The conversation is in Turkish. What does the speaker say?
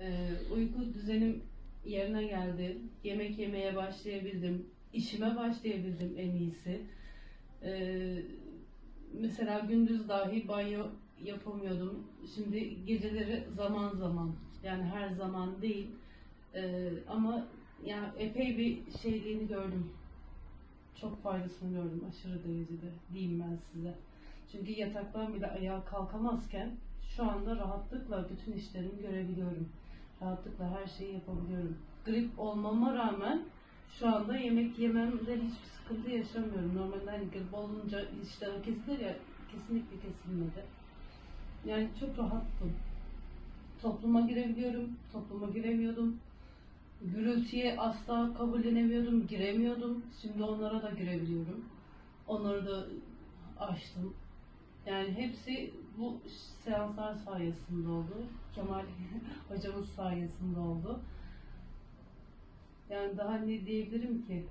Ee, uyku düzenim yerine geldi. Yemek yemeye başlayabildim. İşime başlayabildim en iyisi. Ee, mesela gündüz dahi banyo yapamıyordum. Şimdi geceleri zaman zaman yani her zaman değil Ee, ama yani epey bir şeyliğini gördüm. Çok faydasını gördüm aşırı derecede diyeyim ben size. Çünkü yataktan bile ayağa kalkamazken şu anda rahatlıkla bütün işlerimi görebiliyorum. Rahatlıkla her şeyi yapabiliyorum. Grip olmama rağmen şu anda yemek yememde hiçbir sıkıntı yaşamıyorum. Normalde hani grip olunca iştahı kesilir ya kesinlikle kesilmedi. Yani çok rahattım. Topluma girebiliyorum, topluma giremiyordum. Gürültüye asla kabullenemiyordum, giremiyordum. Şimdi onlara da girebiliyorum. Onları da açtım. Yani hepsi bu seanslar sayesinde oldu. Kemal hocamız sayesinde oldu. Yani daha ne diyebilirim ki?